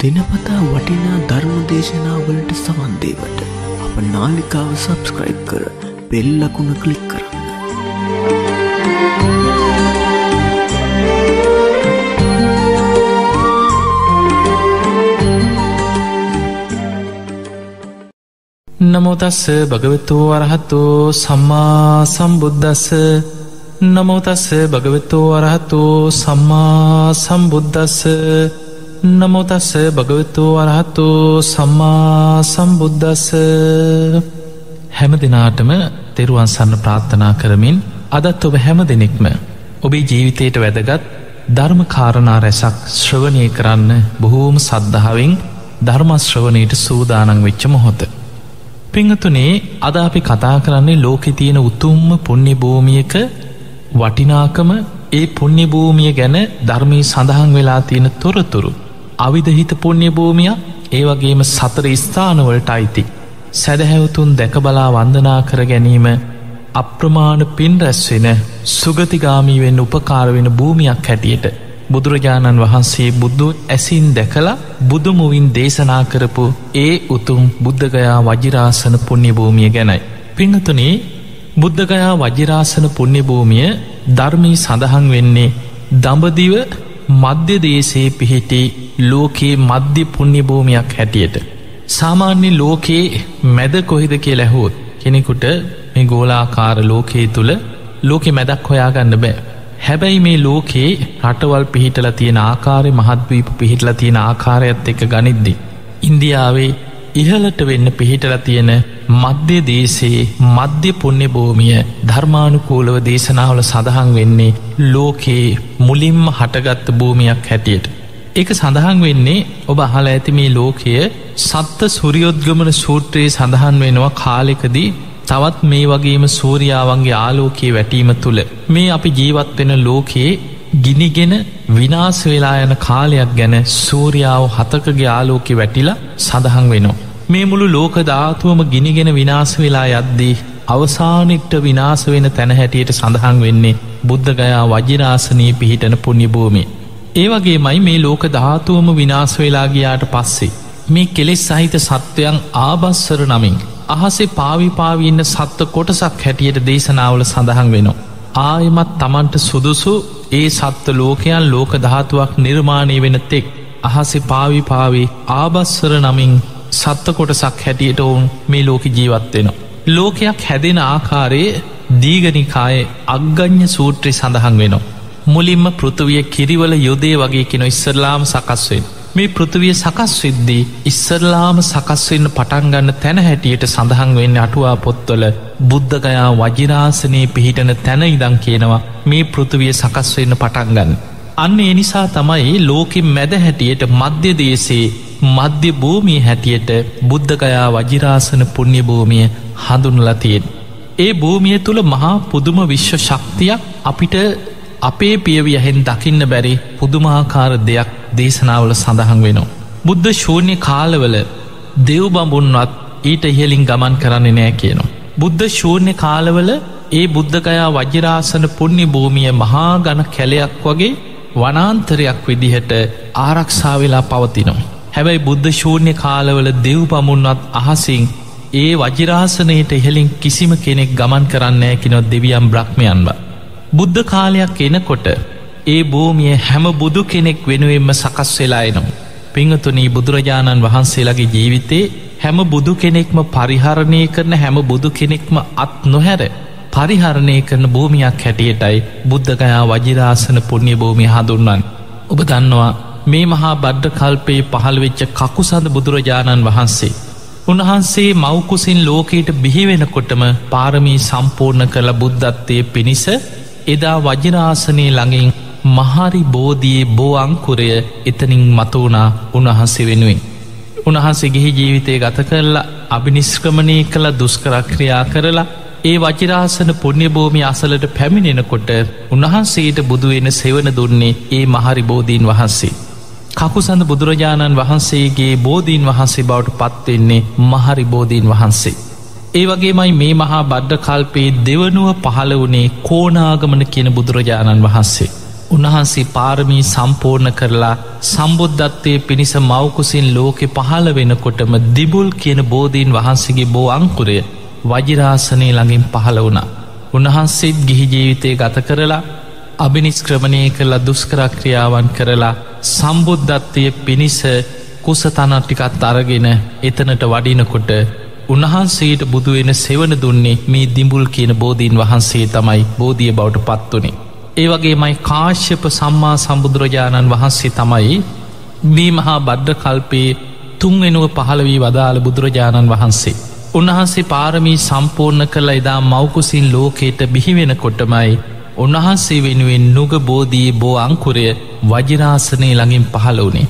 දෙනපතා වටිනා ධර්ම දේශනාවලට සවන්දේවට අප නාලිකාව සබස්ක්‍රයිබ් කර බෙල්ලකුණ කලික් කරන්න. නමෝතස්ස භගවතෝ අරහතෝ සම්මා සම්බුද්ධස්ස නමෝතස්ස භගවතෝ අරහතෝ සම්මා සම්බුද්ධස්ස නමෝතස්ස භගවතෝ අරහතෝ සම්මා සම්බුද්ධස්ස හැම දෙනාටම තෙරුවන් සන්න ප්‍රාර්ථනා කරමින් අදත් ඔබ හැම දෙනෙක්ම ඔබේ ජීවිතයට වැදගත් ධර්ම කාරණා රැසක් ශ්‍රවණය කරන්න බොහෝම සද්ධාවෙන් ධර්මශ්‍රවනයට සූදානං වෙච්ච මොහොත. පිංහතුනේ අද අපි කතා කරන්නේ ලෝකෙ තියෙන උතුම්ම පුුණ්‍ය භූමියක වටිනාකම ඒ පුුණ්‍ය භූමිය ගැන ධර්මී සඳහන් වෙලා තියෙන තොරතුරු. අවිධහිත පුුණ්‍ය භූමිය ඒ වගේම සතර ස්ථානවලට අයිති. සැදහැවතුන් දැකබලා වන්දනා කර ගැනීම අප්‍රමාණ පින් රැස්වෙන සුගතිගාමී වෙන්න උපකාරවෙන භූමියක් හැටියට බුදුරජාණන් වහන්සේ බුද්ධ ඇසින් දැකලා බුදුමුවින් දේශනා කරපු ඒ උතුම් බුද්ධගයා වජිරාසන පුුණ්‍යභූමිය ගැනයි. පිංහතුනේ බුද්ධගයා වජිරාසන පුුණ්‍යභූමිය ධර්මී සඳහන් වෙන්නේ දඹදිව මධ්‍ය දේශයේ පිහිටි ලෝකයේ මධ්‍ය පුුණ්‍යභූමියක් හැටියට. සාමාන්‍ය ලෝකයේ මැද කොහිද කිය ලැහෝත් කෙනෙකුට මේ ගෝලාකාර ලෝකයේ තුළ ලෝකෙ මැදක් හොයාගන්න බෑ. හැබැයි මේ ලෝකයේ රටවල් පිහිටල තියෙන ආකාරය මහත්වීප පිහිටල තියෙන ආකාරයත් එක ගනිද්දි. ඉන්දියාවේ ඉහලට වෙන්න පිහිටල තියෙන මධ්‍ය දේශයේ මධ්‍ය පුුණ්‍ය භූමිය ධර්මානුකූලව දේශනාවල සඳහන් වෙන්නේ ලෝකයේ මුලින්ම හටගත්ත භූමියක් හැටියට. එක සඳහන් වෙන්නේ ඔබ අහල ඇති මේ ලෝකය සත්ත සුරියොද්ගමන සූත්‍රයේ සඳහන් වෙනවා කාලෙකදී තවත් මේ වගේම සූරියාවන්ගේ ආලෝකයේ වැටීම තුළ මේ අපි ජීවත්වෙන ලෝකයේ ගිනිගෙන විනාස වෙලා යන කාලයක් ගැන සූරියාව හතකගේ ආලෝකෙ වැටිලා සඳහන් වෙනවා. මේ මුළු ලෝක ධාතුවම ගිනිගෙන විනාස වෙලා යද්දී අවසානික්ට විනාස වෙන තැන හැටියට සඳහන් වෙන්නේ බුද්ධගයා වජිරාසනී පිහිටන පුුණ්‍යභූමි. ඒ වගේ මයි මේ ලෝක ධාතුවම විනාස වෙලා ගියාට පස්සේ. මේ කෙලෙස් සහිත සත්වයන් ආබස්සර නමින් අහසේ පාවිපාවින්න සත්ව කොටසක් හැටියට දේශනාවල සඳහන් වෙනවා. ආයමත් තමන්ට සුදුසු ඒ සත්ව ලෝකයන් ලෝක ධාතුවක් නිර්මාණය වෙන තෙක් අහසේ පාවිපාවේ ආබස්සර නමින් සත්ත කොටසක් හැටියට ඔවුන් මේ ලෝක ජීවත්වෙනවා. ලෝකයක් හැදෙන ආකාරයේ දීගනිකායේ අග්ගඥ සූත්‍රය සඳහන් වෙනවා. මුලින්ම පෘථවිය කිරිවල යොදේ වගේ කෙන ඉස්සරලාම සකස්වෙන්. මේ පෘථවිය සකස් වෙද්දී ඉස්සරලාම සකස්වෙන්න පටන්ගන්න තැන හැටියට සඳහන් වෙන්න අටුවා පොත්වල බුද්ධගයා වජිරාසනයේ පිහිටන තැන ඉදං කියනවා මේ පෘථවිය සකස්වෙන්න පටන්ගන්න. අන්න එනිසා තමයි ලෝකෙන් මැද හැටියට මධ්‍ය දේශයේ මධ්‍ය භූමිය හැටියට බුද්ධගයා වජිරාසන පුුණ්‍ය භූමිය හඳුනලතියෙන්. ඒ භූමිය තුළ මහා පුදුම විශ්ව ශක්තියක් අපිට අපේ පියවියහෙන් දකින්න බැරි පුදුමාකාර දෙයක් දේශනාවල සඳහන් වෙනවා. බුද්ධ ශූන්‍ය කාලවල දෙව්බඹුන්වත් ඊට ඉහලින් ගමන් කරන්න නෑ කියනවා. බුද්ධ ශූන්‍ය කාලවල ඒ බුද්ධගයා වජිරාසන පුුණ්‍ය භූමිය මහා ගණ කැලයක් වගේ වනාන්තරයක් විදිහට ආරක්ෂාවෙලා පවතිනවා. හැබැයි බුද්ධ ශූන්‍ය කාලවල දෙව් පමුන්වත් අහසිං ඒ වජිරාසනයට ඉහලින් කිසිම කෙනෙක් ගමන් කරන්නෑ කිනොත් දෙවියම් බ්‍රහ්මයන්ව. බුද්ධ කාලයක් එනකොට ඒ භූමිය හැම බුදු කෙනෙක් වෙනුවෙන්ම සකස් වෙලා එනවා. පිංහතුනී බුදුරජාණන් වහන්සේලාගේ ජීවිතේ හැම බුදු කෙනෙක්ම පරිහරණය කරන හැම බුදු කෙනෙක්ම අත් නොහැර පරිහරණය කරන භූමියක් හැටියටයි බුද්ධගයා වජිරාසන පුුණ්‍ය භූමි හඳුන්වන්. ඔබ දන්නවා මේ මහා බද්ධ කල්පයේ පහළවෙච්ච කකුසඳ බුදුරජාණන් වහන්සේ. උන්වහන්සේ මවකුසින් ලෝකයට බිහිවෙනකොටම පාරමී සම්පූර්ණ කළ බුද්ධත්වය පිණිස එදා වජිරාසනය ළඟින් මහරි බෝධයේ බෝ අංකුරය එතනින් මතවනා උන්වහන්සේ වෙනුවෙන්. උන්වහන්සේ ගිහි ජීවිතය ගත කරලා අභිනිස්ක්‍රමණය කළ දුස්කරක්‍රියා කරලා ඒ වජිරාසන පුුණ්‍යභූමි අසලට පැමිණෙනකොට උන්වහන්සේට බුදුවෙන සෙවන දුන්නේ ඒ මහරි බෝධීන් වහන්සේ. කකුසඳ බුදුරජාණන් වහන්සේගේ බෝධීන් වහන්සේ බවට පත්වෙන්නේ මහරි බෝධීන් වහන්සේ. ඒ වගේමයි මේ මහා බද්ධ කල්පයේ දෙවනුව පහළ වනේ කෝනාගමන කියන බුදුරජාණන් වහන්සේ. උන්වහන්සේ පාරමී සම්පූර්ණ කරලා සම්බුද්ධත්වය පිණිස මවකුසින් ලෝකෙ පහළ වෙනකොටම දිබුල් කියන බෝධීන් වහන්සේගේ බෝ අංකුරය වජිරාසනය ළඟින් පහළ වුණා. උන්වහන්සේත් ගිහි ජීවිතය ගත කරලා අභිනිස්ක්‍රමණය කරලා දුස්කරක්‍රියාවන් කරලා සම්බුද්ධත්වය පිණිස කුසතනට්ටිකත් අරගෙන එතනට වඩිනකොට උන්වහන්සේට බුදුවෙන සෙවන දුන්නේ මේ දිඹුල් කියන බෝධීන් වහන්සේ තමයි බෝධිය බවට පත්වනේ. ඒ වගේ මයි කාශ්‍යප සම්මා සම්බුදුරජාණන් වහන්සේ තමයි මේ මහා බද්ධ කල්පයේ තුන්වෙනුව පහළ වී වදාළ බුදුරජාණන් වහන්සේ. උන්වහන්සේ පාරමී සම්පූර්ණ කළ එදා මවකුසින් ලෝකයට බිහිවෙන කොටමයි උන්වහන්සේ වෙනුවෙන් නුග බෝධී බෝ අංකුරය වජිරාසනය ළඟින් පහළ වනේ.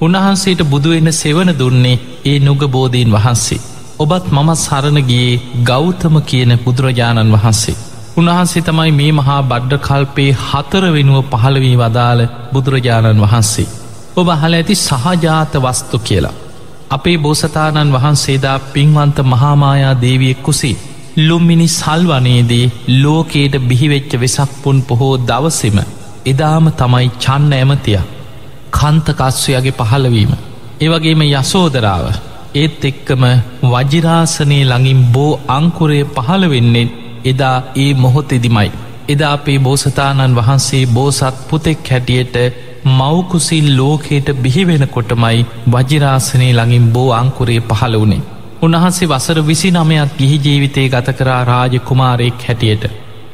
උන්වහන්සේට බුදුවෙන්න සෙවන දුන්නේ ඒ නුග බෝධීන් වහන්සේ. ඔබත් මමත් සරණගියේ ගෞතම කියන බුදුරජාණන් වහන්සේ. උන්වහන්සේ තමයි මේ මහා බඩ්ඩ කල්පේ හතර වෙනුව පහළවී වදාළ බුදුරජාණන් වහන්සේ. ඔබ හල ඇති සහජාත වස්තු කියලා. අපේ බෝසතාණන් වහන්සේදා පින්වන්ත මහාමායා දේවියෙක් කුසි ලුම්මිනි සල්වනයේදී ලෝකයට බිහිවෙච්ච වෙසක්පුන් පොහෝ දවසෙම එදාම තමයි චන්න ඇමතිය කන්තකස්වයාගේ පහළවීම. ඒවගේම යසෝදරාව ඒත් එක්කම වජිරාසනය ළඟින් බෝ අංකුරය පහළ වෙන්නේ එදා ඒ මොහොතෙදිමයි. එදා අපේ බෝසතාණන් වහන්සේ බෝසත් පුතෙක් හැටියට මවකුසිල් ලෝකයට බිහිවෙන කොටමයි වජිරාසනය ළඟින් බෝ අංකුරේ පහළ වනේ. උන්වහන්සේ වසර විසි නමයක් ගිහි ජීවිතය ගත කරා රාජ කුමාරයෙක් හැටියට.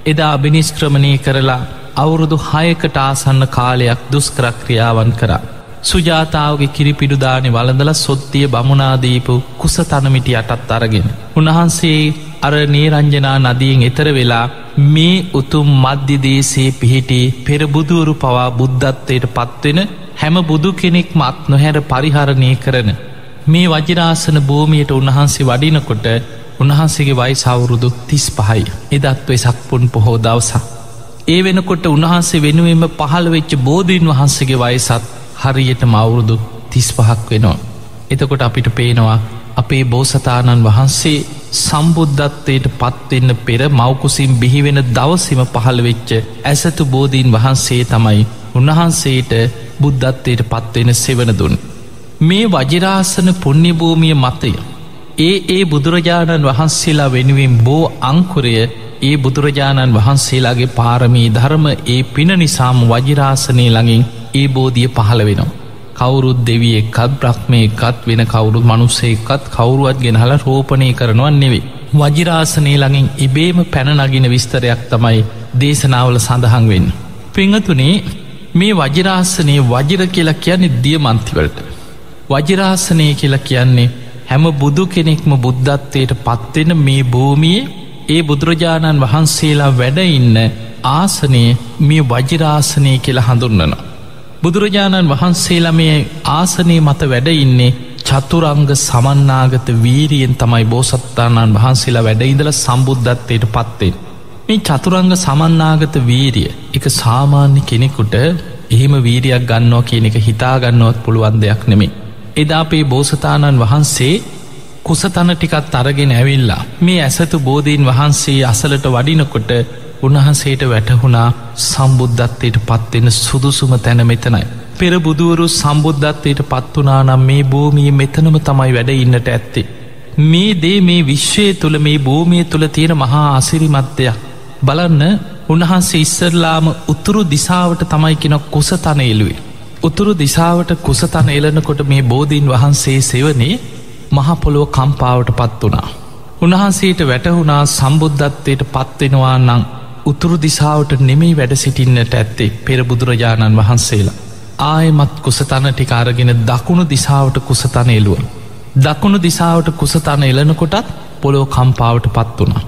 එදා අභිනිස්ක්‍රමණය කරලා අවුරුදු හයකට ආසන්න කාලයක් දුස්කරක්‍රියාවන් කරා. සුජාතාවගේ කිරිපිඩුදානි වලඳල සොත්තිය බමුණනාදීපු කුස තනමිටි අටත් අරගෙන. උන්වහන්සේ අර නේරංජනා නදියෙන් එතර වෙලා මේ උතුම් මධ්‍යදේශයේ පිහිටි පෙරබුදුවරු පවා බුද්ධත්වයට පත්වෙන හැම බුදු කෙනෙක් මත් නොහැර පරිහරණය කරන මේ වජිරාසන භූමියයට උන්වහන්සේ වඩිනකොට උන්වහන්සේගේ වයි සවුරුදු තිස් පහයි එදත්වේ සක්පුන් පොහෝ දවසක්. ඒ වෙනකොට උන්වහන්සේ වෙනුවෙන්ම පහළ වෙච්ච බෝධීන් වහන්සේගේ වයසත් හරියට මවුරුදු තිස් පහක් වෙනවා. එතකොට අපිට පේනවා අපේ බෝසතාණන් වහන්සේ සම්බුද්ධත්වයට පත්වෙන්න පෙර මවකුසින් බිහිවෙන දවසිම පහළ වෙච්ච ඇසතු බෝධීන් වහන්සේ තමයි උන්වහන්සේට බුද්ධත්වයට පත්වෙන සෙවන දුන්. මේ වජිරාසන පුුණ්‍යභූමිය මතය. ඒ ඒ බුදුරජාණන් වහන්සේලා වෙනුවෙන් බෝ අංකුරය ඒ බුදුරජාණන් වහන්සේලාගේ පාරමී ධර්ම ඒ පින නිසාම වජිරාසනය ළඟින් ඒ බෝධිය පහළ වෙනවා. කවුරුත් දෙවිය එකත් බ්‍රහ්මය එකත් වෙන කවුරුත් මනුස්සේකත් කවුරුවත් ගෙනහල රෝපණය කරනවන් නෙවේ. වජිරාසනය ළඟින් ඉබේම පැනනගින විස්තරයක් තමයි දේශනාවල සඳහන් වෙන්න. පිංහතුනේ මේ වජිරාසනයේ වජිර කියලා කියන්නේ දිය මන්තිවලට. වජිරාසනය කියලා කියන්නේ හැම බුදු කෙනෙක්ම බුද්ධත්වයට පත්වෙන මේ භූමියේ ඒ බුදුරජාණන් වහන්සේලා වැඩඉන්න ආසනය මේ වජිරාසනය කියලා හඳුන්නනවා. බුදුරජාණන් වහන්සේලා මේ ආසනය මත වැඩඉන්නේ චතුරංග සමන්නාගත වීරියෙන් තමයි බෝසත්තාණන් වහන්සේලා වැඩඉදල සම්බුද්ධත්වයට පත්වෙන්. මේ චතුරංග සමන්නාගත වීරිය එක සාමාන්‍ය කෙනෙකුට එහෙම වීරයක් ගන්නවා කියන එක හිතාගන්නවත් පුළුවන් දෙයක් නෙමේ. එදාපේ බෝසතාණන් වහන්සේ කුසතන ටිකත් අරගෙන ඇවිල්ලා මේ ඇසතු බෝධීන් වහන්සේ අසලට වඩිනකොට උන්වහන්සේට වැටහුණා සම්බුද්ධත්වයට පත්වෙන සුදුසුම තැන මෙතනයි. පෙර බුදුවරු සම්බුද්ධත්වයට පත්වනා නම් මේ භූමිය මෙතනම තමයි වැඩ ඉන්නට ඇත්තේ. මේ දේ මේ විශ්වය තුළ මේ භූමිය තුළ තියෙන මහා අසිරිමත්දයක්. බලන්න උන්වහන්සේ ඉස්සරලාම උතුරු දිසාවට තමයි කෙන කුසතන එලුවේ. උතුරු දිසාවට කුසතන එලනකොට මේ බෝධීන් වහන්සේ සෙවනේ මහපොළොව කම්පාවට පත් වනා. උන්වහන්සේට වැටහුණා සම්බුද්ධත්වයට පත්වෙනවා නං උතුරු දිසාවට නෙමෙයි වැඩ සිටින්නට ඇත්තේ පෙර බුදුරජාණන් වහන්සේලා. ආයමත් කුසතන ටිකාරගෙන දකුණු දිසාවට කුසතන එලුව. දකුණු දිසාවට කුසතන එලනකොටත් පොලෝ කම්පාවට පත් වුණා.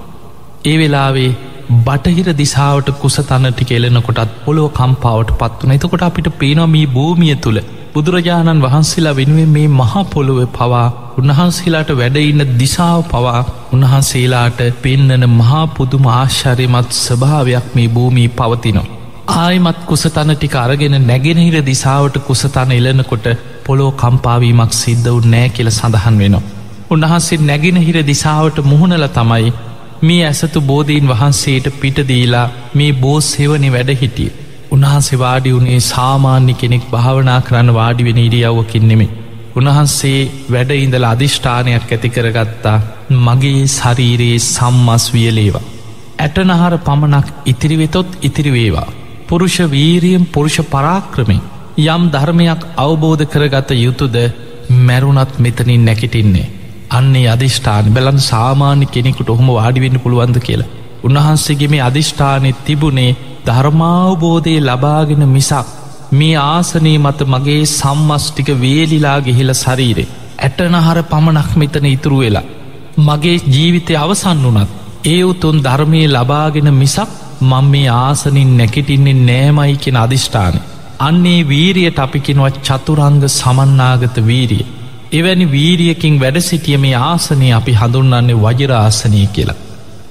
ඒ වෙලාවේ බටහිර දිසාාවට කුසතන ටික එලෙනකොටත් පොලොව කම්පාවට පත්වන එතකොට අපිට පේනොමී භූමිය තුළ බුදුරජාණන් වහන්සේලා වෙනුවෙන් මේ මහා පොළොව පවා උන්වහන්සේලාට වැඩඉන්න දිසාාව පවා උන්වහන්සේලාට පෙන්නන මහා පුදුම ආශ්චර්යමත් ස්භාවයක් මේ භූමී පවතිනවා. ආයමත් කුසතන ටික අරගෙන නැගෙනහිර දිසාාවට කුසතන එලනකොට පොලෝ කම්පාවීමක් සිද්ධ වුන් නෑ කියල සඳහන් වෙනවා. උන්වහන්සේ නැගෙනහිර දිසාාවට මුහුණල තමයි මේ ඇසතු බෝධීන් වහන්සේට පිටදීලා මේ බෝස් හෙවනි වැඩ හිටිය. උන්හන්සේ වාඩි වුණේ සාමාන්‍ය කෙනෙක් භාවනා කරන්න වාඩි වෙන ඉරියව්වකින් නෙමේ. උන්වහන්සේ වැඩ ඉඳල අධිෂ්ඨානයක් ඇති කරගත්තා මගේ ශරීරයේ සම්මස් වියලේවා. ඇටනහර පමණක් ඉතිරිවෙතොත් ඉතිරිවේවා. පුරුෂ වීරියම් පුරුෂ පරාක්‍රමෙන් යම් ධර්මයක් අවබෝධ කරගත යුතුද මැරුණත් මෙතනින් නැකිටින්නේ. අන්නේ අධිෂ්ඨාන බැලන් සාමාන්‍ය කෙනෙකුට ඔහොම වාඩිවෙන්න පුළුවන්ද කියලා. උන්වහන්සේගේ මේ අධිෂ්ඨානෙත් තිබුණේ ධර්මාවබෝධය ලබාගෙන මිසක් මේ ආසනී මත මගේ සම්මස්ටික වේලිලා ගෙහිල ශරීරේ ඇටනහර පමණක් මෙතන ඉතුරු වෙලා මගේ ජීවිතය අවසන් වනත් ඒ උතුන් ධර්මය ලබාගෙන මිසක් මං මේ ආසනින් නැකිටින්නේ නෑමයි කෙන අධිෂ්ඨානය අන්නේ වීරියට අපිකිනවත් චතුරංග සමන්නාගත වීරිය එවැනි වීරියකින් වැඩ සිටිය මේ ආසනය අපි හඳුන්න්නේ වජරාසනය කියලා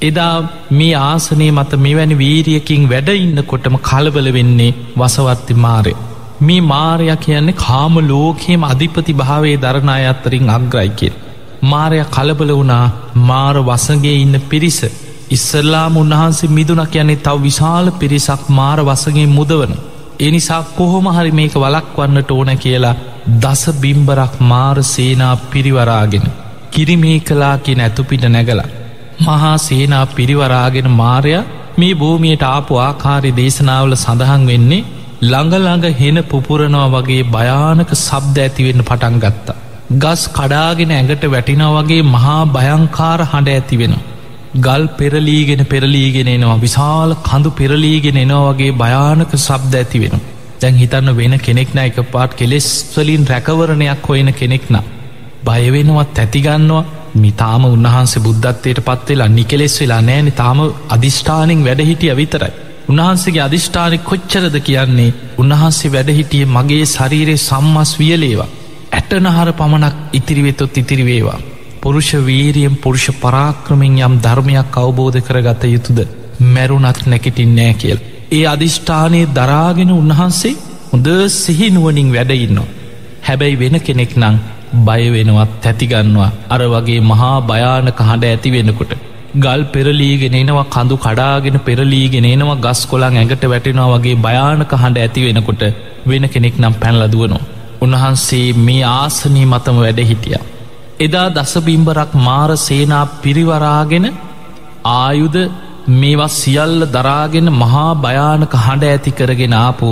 එදා මේ ආසනය මත මෙවැනි වීරියකින් වැඩ ඉන්නකොටම කලබල වෙන්නේ වසවර්ති මාරය. මේ මාරයක් කියන්නේ කාම ලෝකයේම අධිපති භාවේ දරණය අත්තරින් අග්‍රයිකෙන්. මාරය කලබල වුණා මාර වසගේ ඉන්න පිරිස. ඉස්සල්ලාම උන්වහන්සේ මිදුනක් යන්නේ තව විශාල පිරිසක් මාර වසගේ මුදවන. එනිසා කොහොම හරි මේක වලක්වන්නට ඕන කියලා දස බිම්බරක් මාර සේනා පිරිවරාගෙන. කිරිමේ කලා කිය ඇතුපිට නැගලා. මහා සේනා පිරිවරාගෙන මාරය මේ භූමියයට ආපු ආකාරි දේශනාවල සඳහන් වෙන්නේ ළඟළඟ හෙන පුපුරනවා වගේ භයානක සබ්ද ඇතිවෙන්න පටන් ගත්තා. ගස් කඩාගෙන ඇඟට වැටිනා වගේ මහා භයංකාර හඬ ඇති වෙන. ගල් පෙරලීගෙන පෙරලීගෙන එනවා විශාල කඳු පෙරලීගෙන එනවා වගේ භයානක සබ්ද ඇති වෙන. දැන් හිතන්න වෙන කෙනෙක්න එක පාට කෙලෙස් වලින් රැකවරණයක් හොයෙන කෙනෙක්න. බයවෙනවත් ඇතිගන්නවා මිතාම උන්වහන්සේ බුද්ධත්වයට පත්වෙලා නිකෙලෙස් වෙලා නෑන තාම අධිෂ්ඨානෙන් වැඩහිටිය විතරයි. උන්වහන්සේගේ අධිෂ්ඨානය කොච්චරද කියන්නේ උන්වහන්සේ වැඩහිටිය මගේ ශරීරය සම්මස් වියලේවා. ඇටනහර පමණක් ඉතිරිවෙතොත් ඉතිරිවේවා. පුරුෂ වීරියම් පුරුෂ පරාක්‍රමින් යම් ධර්මයක් අවබෝධ කරගත යුතුද මැරුණත් නැකිටින් නෑ කියල්. ඒ අධිෂ්ඨානය දරාගෙන උන්වහන්සේ හොඳ සිහිනුවනින් වැඩඉන්නවා. හැබැයි වෙන කෙනෙක් නං බයවෙනවත් තැතිගන්නවා අර වගේ මහා භයානක හඬ ඇති වෙනකොට. ගල් පෙරලීගෙන එනවා කඳු කඩාගෙන පෙරලීගෙන එනවා ගස් කොළන් ඇඟට වැටෙනවා වගේ භයානක හඬ ඇති වෙනකොට වෙන කෙනෙක් නම් පැන්ලදුවනවා. උන්වහන්සේ මේ ආසනී මතම වැඩ හිටිය. එදා දසබිම්බරක් මාර සේනා පිරිවරාගෙන ආයුද මේවා සියල්ල දරාගෙන මහා භයානක හඬ ඇති කරගෙන ආපු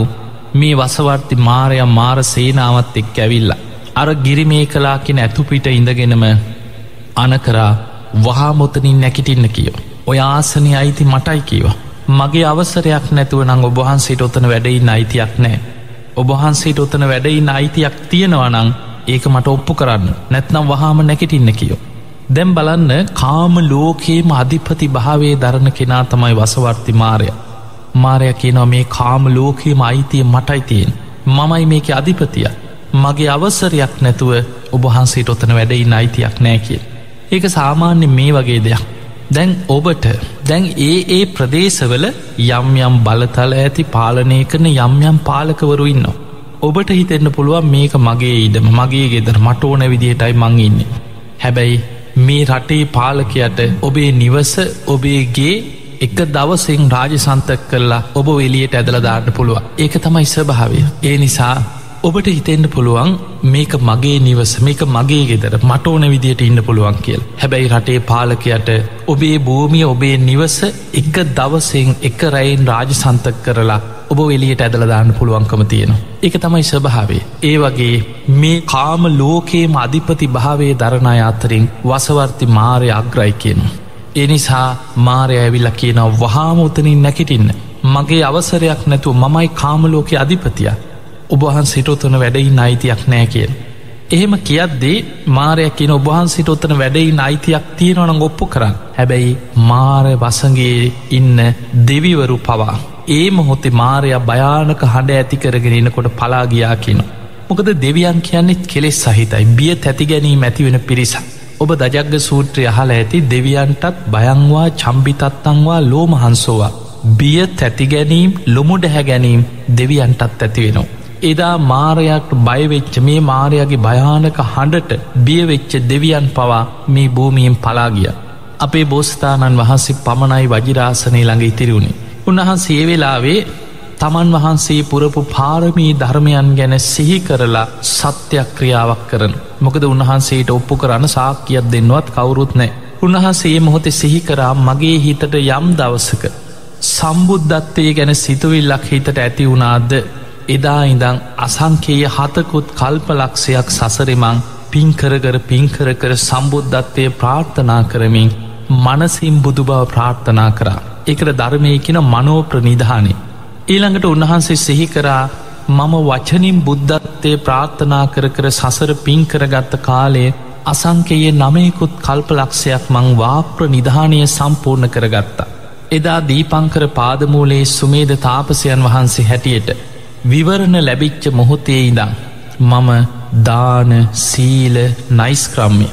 මේ වසවර්ති මාරය මාර සේනාවත් එක් ඇවිල්ලා. අර ගිරිමේ කලා කියෙන ඇතුපිට ඉඳගෙනම අනකරා වහාමොතනින් නැකිටින්න කියෝ. ඔය ආසනය අයිති මටයි කියව. මගේ අවසරයක් නැතුව නං ඔබහන්සේට ඔතන වැඩයින්න අයිතියක් නෑ. ඔබහන්සේට ඔතන වැඩයින්න අයිතියක් තියෙනවනං ඒක මට ඔප්පු කරන්න නැත්නම් වහාම නැකිටින්න කියෝ. දැම් බලන්න කාම ලෝකේම අධිපති භාවේ දරණ කෙනා තමයි වසවර්ති මාරය. මාරය කියනවා මේ කාම ලෝකයේම අයිතිය මටයි තියෙන්. මමයි මේක අධිපතිය. මගේ අවසරයක් නැතුව ඔබහන්සේට ඔතන වැඩයි අයිතියක් නෑ කිය. ඒක සාමාන්‍ය මේ වගේ දෙයක්. දැන් ඔබට දැන් ඒ ඒ ප්‍රදේශවල යම් යම් බලතල ඇති පාලනය කරන යම් යම් පාලකවරු ඉන්න. ඔබට හිතෙන්න්න පුළුවන් මේක මගේ ඉඩම මගේ ගෙදර මට ඕන විදිහටයි මංඉන්නේ. හැබැයි මේ රටේ පාලකයට ඔබේ නිවස ඔබේගේ එක දවසෙන් රාජසන්තක කරලා ඔබ එලියට ඇදලදාන්න පුළුව ඒක තමයි ස්වභාවය ඒ නිසා ඔබට හිතෙන්න්න පුළුවන් මේක මගේ නිවස මේක මගේ ගෙදර මට ඕන විදියට ඉන්න පුළුවන් කියල් හැබැයි රටේ පාලකයට ඔබේ භූමිය ඔබේ නිවස එක දවසෙන් එක රයින් රාජසන්තක කරලා ඔබ එලියට ඇදලදාන්න පුළුවන්කම තියෙන. එක තමයි ස්වභාවේ. ඒ වගේ මේ කාම ලෝකයේම අධිපති භාවේ දරණය අතරින් වසවර්ති මාරය අග්‍රයි කියනු. එනිසා මාරය ඇවිල්ල කියනව වහාම උතනින් නැකිටින්න. මගේ අවසරයක් නැතුව මමයි කාමලෝක අධිපතියක්. ඔබහන් සිටොත්තන වැඩයින් අයිතියක් නෑ කියෙන්. එහෙම කියද්දේ මාරයක් කියන ඔබහන් සිටොත්තන වැඩයින් අයිතියක් තියෙනවන ඔප්පු කරන්න හැබැයි මාර වසගේ ඉන්න දෙවිවරු පවා. ඒ මොහොතේ මාරය භයානක හඬ ඇති කරගෙනනකොට පලාගයා කියන. මොකද දෙවියන් කියන්නෙත් කෙලෙස් සහිතයි බිය තැති ගැනීම ඇතිවෙන පිරිසක්. ඔබ දජග්ග සූත්‍රය අහල ඇති දෙවියන්ටත් බයංවා චම්බිතත්තංවා ලෝමහන්සෝවා. බිය තැතිගැනීම් ලොමුඩැහැ ගැනීම් දෙවියන්ටත් ඇතිවෙනවා. එදා මාරයක් බයවෙච්ච මේ මාරයාගේ භයානක හඬට බියවෙච්ච දෙවියන් පවා මේ භූමියෙන් පලාගිය. අපේ බෝස්ථානන් වහන්සේ පමණයි වජිරාසනය ළඟ ඉතිරිවුණේ. උන්වහන්සේ ඒ වෙලාවේ තමන් වහන්සේ පුරපු පාරමී ධර්මයන් ගැන සිහි කරලා සත්‍යයක් ක්‍රියාවක් කරන. මොකද උන්වහන්සේට ඔප්පු කරන්න සාක්කියක් දෙන්නවත් කවුරුත් නෑ. උන්වහන්සේ මොහොත සිහිකරා මගේ හිතට යම් දවසක. සම්බුද්ධත්වය ගැන සිතුවිල්ලක් හිතට ඇති වුණාද එදා ඉඳං අසංකේය හතකුත් කල්පලක්ෂයක් සසරමං පින්කරකර පින්කර කර සම්බුද්ධත්වය ප්‍රාර්ථනා කරමින් මනසිම් බුදු බව ප්‍රාර්ථනා කරා. එකට ධර්මය කියෙන මනෝ ප්‍රනිධානය. ඊළඟට උන්වහන්සේ සිහි කරා මම වචනින් බුද්ධත්වය ප්‍රාර්ථනා කර කර සසර පින්කරගත්ත කාලේ අසංකයේ නමයකුත් කල්පලක්ෂයක් මං වාප්‍ර නිධානය සම්පූර්ණ කරගත්තා. එදා දීපංකර පාදමූලේ සුමේද තාපසයන් වහන්සේ හැටියට විවරණ ලැබිච්ච මොහොතේ ඉදං මම දාන සීල නයිස්ක්‍රම්ය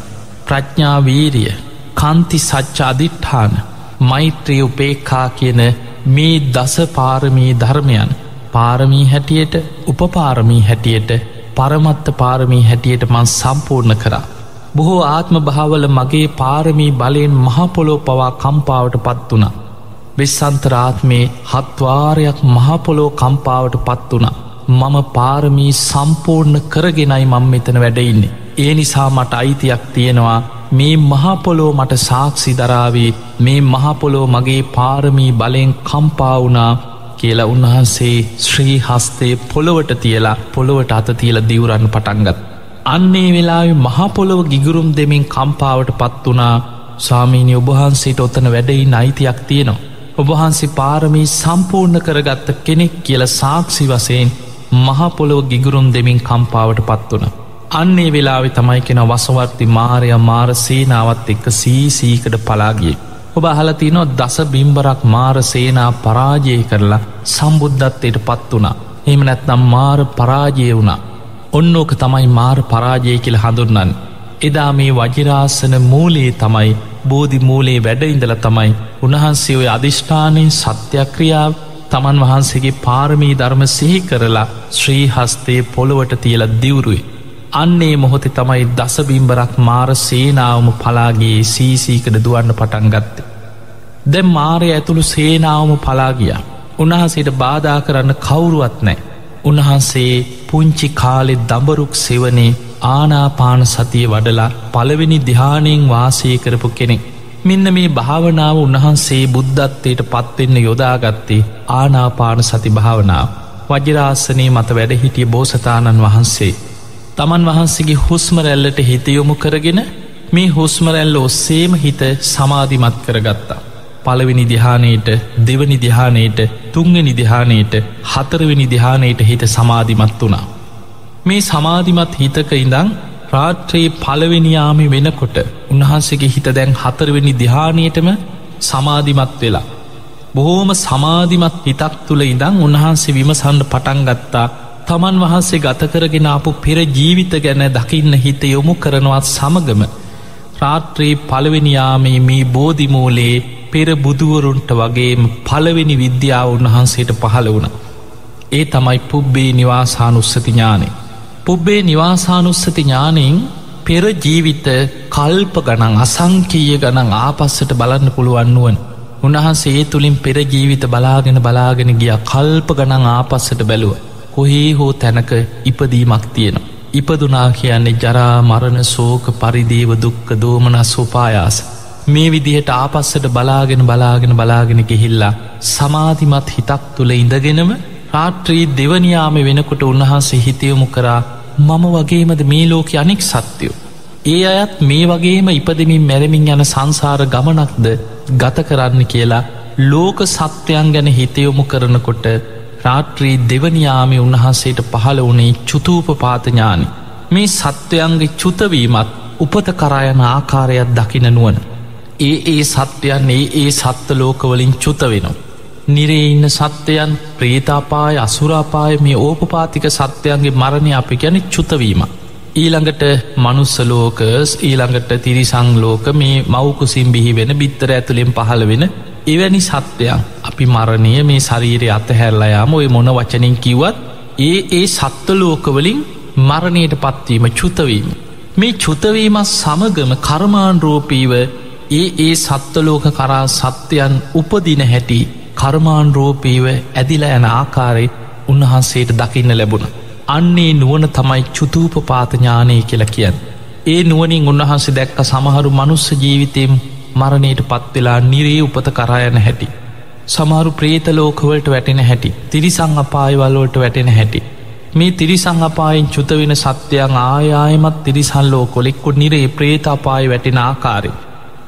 ප්‍රඥාවීරිය කන්ති සච්ච අධිට්ඨාන මෛත්‍රී උපේක්කා කියන මේ දස පාරමී ධර්මයන් පාරමී හැටියට උපපාරමී හැටියට පරමත්ත පාරමී හැටියට මං සම්පූර්ණ කරා. බොහෝ ආත්ම භාවල මගේ පාරමී බලයෙන් මහපොලෝ පවා කම්පාවට පත් වනා. වෙස්සන්තරාත්මේ හත්වාරයක් මහපොලෝ කම්පාවට පත් වනා. මම පාරමී සම්පූර්ණ කරගෙනයි මං මෙතන වැඩඉන්නේ. ඒ නිසා මට අයිතියක් තියෙනවා මේ මහපොලෝ මට සාක්ෂි දරාවේ මේ මහපොලෝ මගේ පාරමී බලෙන් කම්පාවුනා කියලා උන්වහන්සේ ශ්‍රී හස්තේ පොළොවට තියලා පොළොවට අත තියල දිවරන්න පටන්ගත්. අන්නේ වෙලාවෙ මහපොළොව ගිගුරුම් දෙමින් කම්පාවට පත් වනා ස්වාමීනි ඔබහන්සේට ඔතන වැඩයි නයිතියක් තියෙනවා. ඔබහන්සේ පාරමී සම්පූර්ණ කරගත්ත කෙනෙක් කියල සාක්ෂි වසයෙන් මහපොළොව ගිගුරුම් දෙමින් කම්පාවට පත් වන. අන්නේ වෙලාවෙ තමයි කෙන වසවර්ති මාරය මාර සේනාවත් එක්ක සීසීකට පලාගිය. ඔබ අහලතිනො දස බිම්බරක් මාර සේනා පරාජය කරලා සම්බුද්ධත්වයට පත් වනා. එම නැත්නම් මාර පරාජය වුණා. ඔන්න ඕක තමයි මාර පරාජය කියල හඳුන්නන්. එදා මේ වජිරාසන මූලයේ තමයි බෝධි මූලේ වැඩ ඉඳල තමයි උන්වහන්සේ ඔය අධිෂ්ඨානයෙන් සත්‍යක්‍රියාව තමන් වහන්සේගේ පාරමී ධර්ම සිහි කරලා ශ්‍රී හස්තේ පොළොවට තියල දිවුරුයි. අන්නේ මොහොතෙ තමයි දසබිම්බරක් මාර සේනාවම පලාගේ සීසීකඩ දුවන්න පටන්ගත්ත. දැම් මාරය ඇතුළු සේනාවම පලාගිය. උන්වහන්සේට බාධා කරන්න කවුරුවත් නෑ. උන්වහන්සේ පුංචි කාලෙ දඹරුක් සෙවනේ ආනාපාන සතිය වඩලා පළවෙනි දිහානයෙන් වාසය කරපු කෙනෙක්. මෙන්න මේ භාවනාව උන්වහන්සේ බුද්ධත්වයට පත්වෙන්න යොදාගත්තේ ආනාපාන සති භාවනාව. වජරාසනයේ මත වැඩහිටිය බෝසතාණන් වහන්සේ. තමන් වහන්සේගේ හුස්මරැල්ලට හිතයොමු කරගෙන මේ හුස්මරැල්ල ඔස්සේම හිත සමාධිමත් කරගත්තා. පළවෙනි දිහානයට දෙවනි දිහානයට තුංගනි දිහානයට හතරවෙනි දිහානයට හිත සමාධිමත් වුණා. මේ සමාධිමත් හිතක ඉඳං රාත්‍රයේ පළවෙනියාමි වෙනකොට උන්වහන්සේගේ හිත දැන් හතරවෙනි දිහානයටම සමාධිමත් වෙලා. බොහෝම සමාධිමත් හිතක් තුළ ඉඳං උන්වහන්සේ විමසන්න පටන්ගත්තා තමන් වහන්සේ ගත කරගෙන අපපු පෙර ජීවිත ගැන දකින්න හිත යොමු කරනවත් සමගම රාත්‍රයේ පළවෙනියාමේ මේ බෝධිමූලේ පෙර බුදුවරුන්ට වගේම පළවෙනි විද්‍යාව උන්වහන්සේට පහළ වුණ. ඒ තමයි පුබ්බේ නිවාසානුස්සති ඥානය. පුබ්බේ නිවාසානුස්සති ඥානයෙන් පෙර ජීවිත කල්ප ගනන් අසංකීය ගනන් ආපස්සට බලන්න පුළුවන්නුවන්. උන්වහන්සේ ඒ තුළින් පෙර ජීවිත බලාගෙන බලාගෙන ගිය කල්ප ගනං ආපස්සට බැලුව. කොහේ හෝ තැනක ඉපදීමක් තියෙනවා. ඉපදුනා කියන්නේ ජරා මරණ සෝක පරිදේව දුක්ක දෝමන සෝපායාස. මේ විදිහට ආපස්සට බලාගෙන බලාගෙන බලාගෙන ගෙහිල්ලා සමාධිමත් හිතක් තුළ ඉඳගෙනම රාත්‍රී දෙවනියාම වෙනකොට උන්වහන්සේ හිතයොමු කරා මම වගේමද මේ ලෝක අනෙක් සත්‍යයෝ. ඒ අයත් මේ වගේම ඉපදමින් මැරමින් යන සංසාර ගමනක්ද ගත කරන්න කියලා ලෝක සත්‍යයන් ගැන හිතයොමු කරනකොට රාත්‍රී දෙවනියාමි උන්වහන්සේට පහළ වනේ චුතූපපාතඥානි. මේ සත්වයන්ගේ චුතවීමත් උපත කරායන ආකාරයක් දකින නුවන. ඒ ඒ සත්‍යයන් ඒ ඒ සත්ත ලෝකවලින් චුත වෙනවා. නිරේ ඉන්න සත්‍යයන් ප්‍රේතාපාය අසුරාපාය මේ ඕපපාතික සත්‍යයන්ගේ මරණය අපි ගැන චුතවීම. ඊළඟට මනුස්සලෝකස් ඊළඟට තිරිසංලෝක මේ මවකුසිම් බිහි වෙන බිත්තර ඇතුළෙන් පහළ වෙන එවැනි සත්‍යයන් අපි මරණය මේ ශරීරය අතහැරලයාම ඔය මොන වචනින් කිවත් ඒ ඒ සත්වලෝකවලින් මරණයට පත්වීම චුතවීම. මේ චුතවීමත් සමගම කර්මාණරෝපීව ඒ ඒ සත්වලෝක කරා සත්‍යයන් උපදින හැටි කර්මාන්රෝපීව ඇදිල ඇන ආකාරය උන්වහන්සේට දකින්න ලැබුණ. අන්නේ නුවන තමයි චුතූපපාතඥානය කියලා කියන්න. ඒ නුවනින් උන්වහන්සේ දැක්ක සමහරු මනුස්ස ජීවිතයෙන් මරණයට පත්වෙලා නිරේ උපත කරායන හැටි. සමහරු ප්‍රේතලෝකවලට වැටෙන හැටි තිරිසං අපායවල්ලෝට වැටෙන හැටි. මේ තිරිසං අපායෙන් චුතවෙන සත්‍යයන් ආයායමත් තිරිසල්ලෝ කොළෙක්කො නිරේ ප්‍රේතාපාය වැටෙන ආකාරය.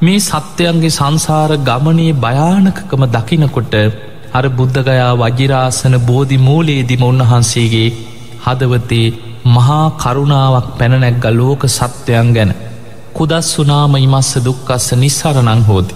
මේ සත්‍යයන්ගේ සංසාර ගමනේ භයානකකම දකිනකොට අර බුද්ධගයා වජිරාසන බෝධි මූලේදිම උන්වහන්සේගේ හදවතේ මහා කරුණාවක් පැනනැක්ග ලෝක සත්‍යයන් ගැන කුදස් වනාම ඉමස්ස දුක්කස්ස නිස්සරණං හෝදි.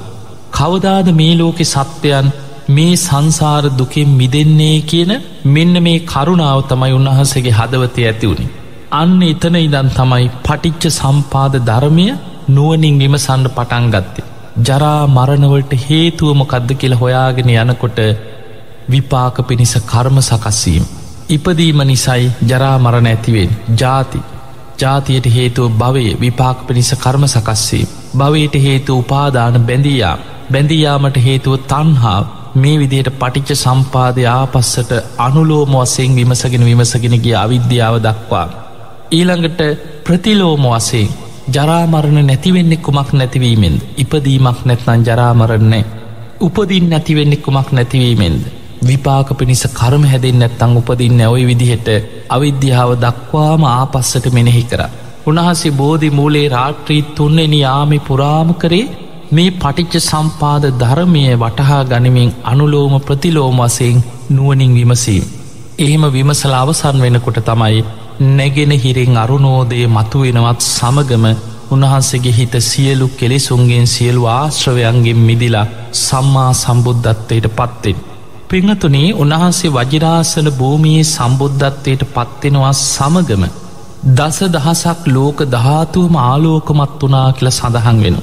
කවදාද මේ ලෝකෙ සත්‍යයන් මේ සංසාර දුකින් මිදෙන්නේ කියන මෙන්න මේ කරුණාව තමයි උන්වහන්සේගේ හදවතය ඇතිවුණි. අන්න එතන ඉදන් තමයි පටිච්ච සම්පාද ධර්මය නුවනින් විමසන්න පටන් ගත්තේ. ජරා මරණවලට හේතුවමොකද්ද කියල හොයාගෙන යනකොට විපාක පිණිස කර්ම සකස්සීම. ඉපදීම නිසයි ජරා මරණ ඇතිවෙන් ජාති ජාතියට හේතුව භවය විපාක පිණිස කර්ම සකස්සේ. භවයට හේතු උපාදාන බැඳීයා බැඳීයාමට හේතුව තන්හා මේ විදියට පටිච්ච සම්පාදය ආපස්සට අනුලෝම වසයෙන් විමසගෙන විමසගෙනගේ අවිද්‍යාව දක්වා. ඊළඟට ප්‍රතිලෝම වසයෙන් ජරාමරණ නැතිවෙන්නේ කුමක් නැතිවීමෙන්ද ඉපදීමක් නැත්නං ජරාමරන්නේ උපදින් නැතිවෙන්නේ කුමක් නැතිවීමෙන්ද විපාක පිණිස කරම හැදෙන් නැත්තං උපදින්න ඔය විදිහට අවිද්‍යාව දක්වාම ආපස්සට මෙනෙහි කර. උණහසේ බෝධි මූලේ රාට්‍රීත් තුන්නෙනි යාමි පුරාම කරේ මේ පටිච්ච සම්පාද ධර්මය වටහා ගනිමින් අනුලෝම ප්‍රතිලෝම වසයෙන් නුවනින් විමසීම්. එහෙම විමසල අවසන් වෙනකොට තමයි නැගෙන හිරෙන් අරුණෝදය මතුවෙනවත් සමගම උන්වහන්සේගේ හිත සියලු කෙලෙසුන්ගෙන් සියලු ආශ්‍රවයන්ගෙන් මිදිලා සම්මා සම්බුද්ධත්වයට පත්තෙන්. පිංහතුනේ උන්වහන්සේ වජිරාසල භූමියයේ සම්බුද්ධත්වයට පත්වෙනවා සමගම දස දහසක් ලෝක ධාතුවම ආලෝකමත් වනා කියල සඳහන් වෙන.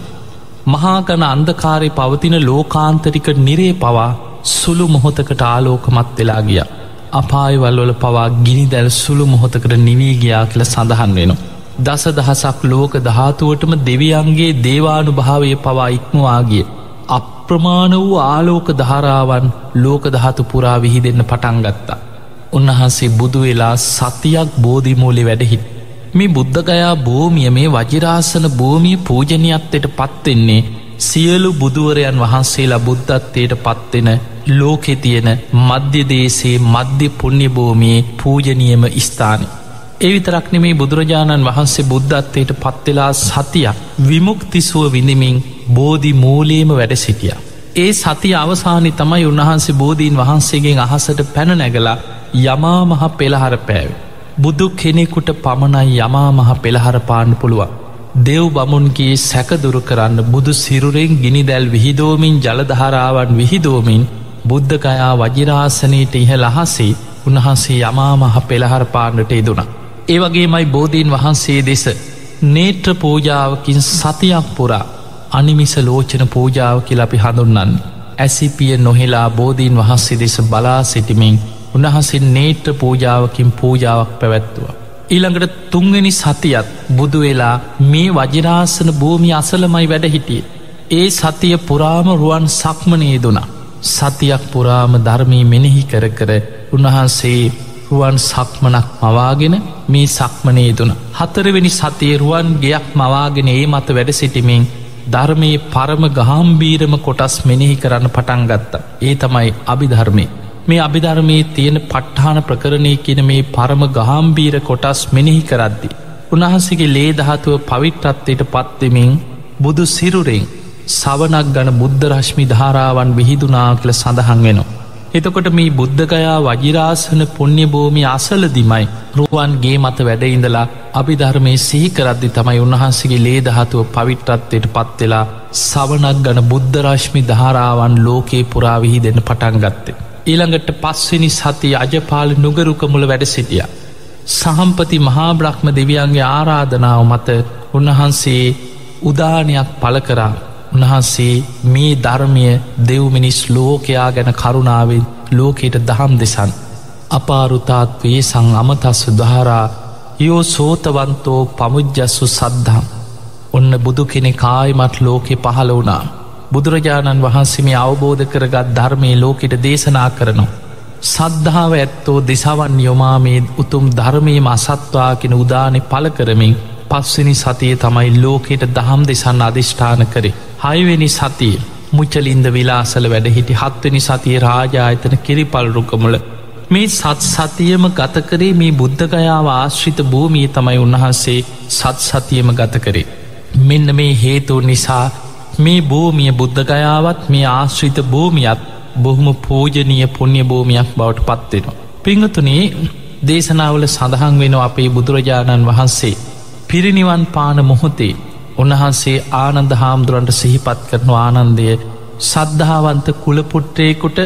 මහාගන අන්දකාරය පවතින ලෝකාන්තරික නිරේ පවා සුළු මොහොතකට ආලෝකමත් වෙලා ගිය. අපායවල්වල පවා ගිනි දැල් සුළු මොහොතකට නිවී ගියා කියල සඳහන් වෙනවා. දස දහසක් ලෝක ධාතුවටම දෙවියන්ගේ දේවානු භාවය පවා ඉක්මවාගිය. අප්‍රමාණ වූ ආලෝක ධාරාවන් ලෝක දහතු පුරා විහිදෙන්න පටන්ගත්තා. උන්වහන්සේ බුදු වෙලා සතියක් බෝධිමූලි වැඩහිට. මේ බුද්ධගයා භූමිය මේ වජිරාසන භූමිය පූජනයත්තයට පත්වෙන්නේ සියලු බුදුවරයන් වහන්සේලා බුද්ධත්වයට පත්වෙන ලෝකෙ තියෙන මධ්‍යදේශයේ මධ්‍ය පුුණ්්‍යභූමියයේ පූජනියම ස්ථානය. එවිතරක්නෙමේ බුදුරජාණන් වහන්සේ බුද්ධත්වයට පත්වෙලා සතියක් විමුක්තිසුව විඳමින් බෝධි මූලේම වැඩ සිටිය. ඒ සති අවසානි තමයි උන්වහන්සේ බෝධීන් වහන්සේගෙන් අහසට පැන නැගලා යමා මහ පෙළහර පෑව. බුදු කෙනෙකුට පමණයි යමා මහ පෙළහර පාන්න පුළුවන්. දෙව් බමුන්ගේ සැකදුරු කරන්න බුදු සිරුරෙන් ගිනිදැල් විහිදෝමින් ජලධාරාවන් විහිදෝමින් බුද්ධකයා වජිරාසනයට ඉහ ලහසේ උන්වහන්සේ යමා මහ පෙළහර පාන්නට ඉදුණ. ඒවගේ මයි බෝධීන් වහන්සේ දෙස නේත්‍ර පූජාවකින් සතියක් පුරා අනිමිස ලෝචන පූජාව කියල අපි හඳුන්නන් ඇසිපිය නොහෙලා බෝධීන් වහන්සේ දෙස බලා සිටිමින් උන්වහන්සේ නේත්‍ර පූජාවකින් පූජාවක් පැවැත්තුව. ඊළඟට තුන්වෙනි සතියත් බුදු වෙලා මේ වජිරාසන භූමි අසලමයි වැඩ හිටිය. ඒ සතිය පුරාම රුවන් සක්මනයේ දුනා. සතියක් පුරාම ධර්මී මෙනෙහි කර කර උන්වහන්සේ රුවන් සක්මනක් මවාගෙන මේ සක්මනයේ දුන. හතරවෙනි සතිය රුවන් ගෙයක් මවාගෙන ඒ මත වැඩ සිටිමින් ධර්මයේ පරම ගහම්බීරම කොටස් මෙනෙහි කරන්න පටන්ගත්ත. ඒ තමයි අභිධර්මය. මේ අභිධර්මයේ තියෙන පට්ඨාන ප්‍රකරණය කියන මේ පරම ගහම්බීර කොටස් මෙනෙහි කරද්දි. උන්වහන්සේගේ ලේදහතුව පවිට්ටත්වයට පත්වෙමින් බුදු සිරුරෙන් සවනක් ගන බුද්ධ රශ්මි ධාරාවන් විහිදුනා කළ සඳහන් වෙනවා. එතකොට මේ බුද්ධගයා වජිරාසන පුුණ්‍ය භූමි අසලදිමයි රුවන්ගේ මත වැඩඉඳලා අපි ධර්මය සිහිකරද්දි තමයි උන්වහන්සේගේ ලේදහතුව පවිට්‍රත්වයට පත්වෙලා සවනක් ගන බුද්ධරශ්මි ධාරාවන් ලෝකයේ පුරාවිහි දෙන්න පටන්ගත්තේ. ඊළඟට පස්වෙනි සති අජපාල නුගරුකමුල වැඩ සිටිය. සහම්පති මහාබ්‍රහ්ම දෙවියන්ගේ ආරාධනාව මත උන්වහන්සේ උදානයක් පල කරා උන්වහන්සේ මේ ධර්මය දෙව්මිනිස් ලෝකයා ගැන කරුණාවෙන් ලෝකයට දහම් දෙසන්. අපාරුතාත්වේ සං අමතස් සුදහරා යෝ සෝතවන්තෝ පමුද්ජස්සු සද්ධම්. ඔන්න බුදු කෙනෙ කායිමත් ලෝකෙ පහළ වුණා. බුදුරජාණන් වහන්සේම අවබෝධ කරගත් ධර්මය ලෝකෙට දේශනා කරනවා. සද්ධාව ඇත්තෝ දෙසවන් යොමාමේ උතුම් ධර්මයම අසත්වා කෙන උදානෙ පල කරමින් පස්වනි සතිය තමයි ලෝකෙට දහම් දෙසන්න අධිෂ්ඨාන කරේ. හයවෙනි සතිය මුච්චලින්ද විලාසල වැඩහිටි හත්වනි සතිය රාජායතන කිරිපල්රුකමුල මේ සත් සතියම ගත කරේ මේ බුද්ධගයාව ආශ්‍රිත භූමිය තමයි උන්වහන්සේ සත් සතියම ගත කරේ. මෙන්න මේ හේතුව නිසා මේ භූමිය බුද්ධගයාවත් මේ ආශ්‍රිත භූමියත් බොහොම පූජනීය පුුණ්‍ය භූමියක් බවට පත්වෙනවා. පිංහතුනේ දේශනාවල සඳහන් වෙන අපේ බුදුරජාණන් වහන්සේ පිරිනිවන් පාන මොහොතේ උන්වහන්සේ ආනන්ද හාමුදුරන්ට සිහිපත් කරන ආනන්දය සද්ධාවන්ත කුලපුට්ටයකුට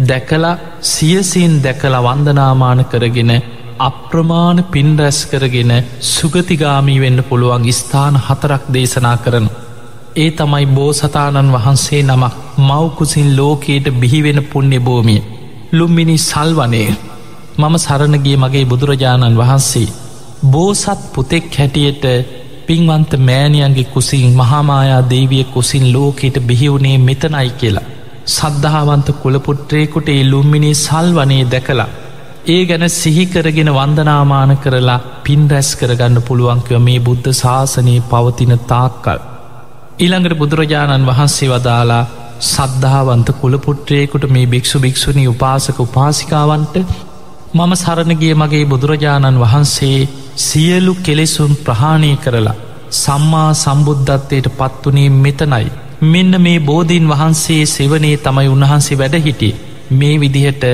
දැකලා සියසින් දැකලා වන්දනාමාන කරගෙන අප්‍රමාණ පින් රැස් කරගෙන සුගතිගාමී වෙන්න පුළුවන් ස්ථාන හතරක් දේශනා කරන. ඒ තමයි බෝසතාණන් වහන්සේ නමක් මවකුසින් ලෝකයට බිහිවෙන පුුණ්‍ය භූමිය. ලුම්මිනි සල්වනය මම සරණගේ මගේ බුදුරජාණන් වහන්සේ. බෝසත් පුතෙක් හැටියට පින්වන්ත මෑණියන්ගේ කුසින් මහාමායා දේවිය කුසින් ලෝකයට බිහිවුණේ මෙතනයි කියලා. සද්ධාවන්ත කුලපුට්‍රේකුට ඒ ලුම්මිනි සල්වනයේ දැකලා ඒ ගැන සිහිකරගෙන වන්දනාමාන කරලා පින් රැස් කරගන්න පුළුවන්කව මේ බුද්ධ ශාසනයේ පවතින තාක්කල්. ඊළඟට බුදුරජාණන් වහන්සේ වදාලා සද්ධාවන්ත කුලපුට්‍රයකුට මේ භික්ෂු භික්ෂුණි උපාසක උපාසිකාවන්ට මම සරණගිය මගේ බුදුරජාණන් වහන්සේ සියලු කෙලෙසුන් ප්‍රහාණය කරලා සම්මා සම්බුද්ධත්වයට පත්වනේ මෙතනයි. මෙන්න මේ බෝධීන් වහන්සේ සෙවනේ තමයි උන්වහන්සේ වැඩහිටිය මේ විදිහට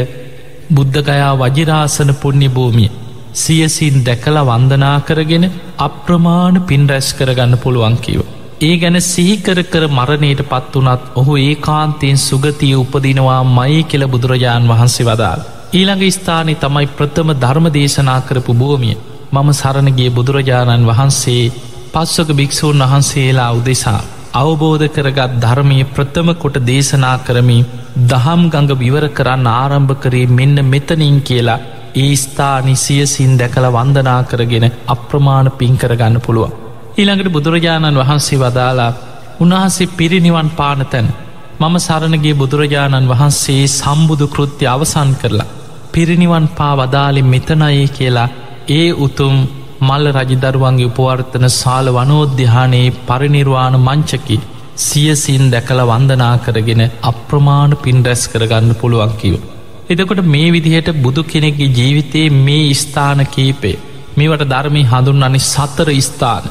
බුද්ධගයා වජිරාසන පුුණ්‍ය භූමිය සියසින් දැකල වන්දනා කරගෙන අප්‍රමාණ පින් රැස් කරගන්න පුළුවන්කිව. ඒ ගැන සිහිකර කර මරණයට පත් වනත් ඔහු ඒ කාන්තයෙන් සුගතිය උපදිනවා මයි කෙල බුදුරජාණන් වහන්සේ වදාල්. ඊළඟ ස්ථානය තමයි ප්‍රථම ධර්ම දේශනා කරපු භූමිය මම සරණගේ බුදුරජාණන් වහන්සේ පස්සක භික්‍ෂූන් වහන්සේලා උදෙසා. අවබෝධ කරගත් ධර්මය ප්‍රථම කොට දේශනා කරමින් දහම් ගඟ විවර කරන්න ආරම්භ කරේ මෙන්න මෙතනින් කියලා ඒ ස්ථානි සියසින් දැකළ වන්දනා කරගෙන අප්‍රමාණ පින් කරගන්න පුළුවන්. ඊළඟට බුදුරජාණන් වහන්සේ වදාලා උන්වහන්සේ පිරිනිවන් පානතැන් මම සරණගේ බුදුරජාණන් වහන්සේ සම්බුදු කෘත්‍ය අවසන් කරලා පිරිනිවන් පා වදාලි මෙතනයේ කියලා ඒ උතුම් මල්ල රජදරුවන්ගේ උපවර්තන සාල වනෝද්‍යහානයේ පරිනිර්වාණ මංචකි සියසින් දැකළ වන්දනා කරගෙන අප්‍රමාණ පින් රැස් කරගන්න පුළුවන් කිව. එදකොට මේ විදිහට බුදු කෙනෙක්ගේ ජීවිතයේ මේ ස්ථාන කීපේ මේවට ධර්මී හඳුන් අනි සතර ස්ථාන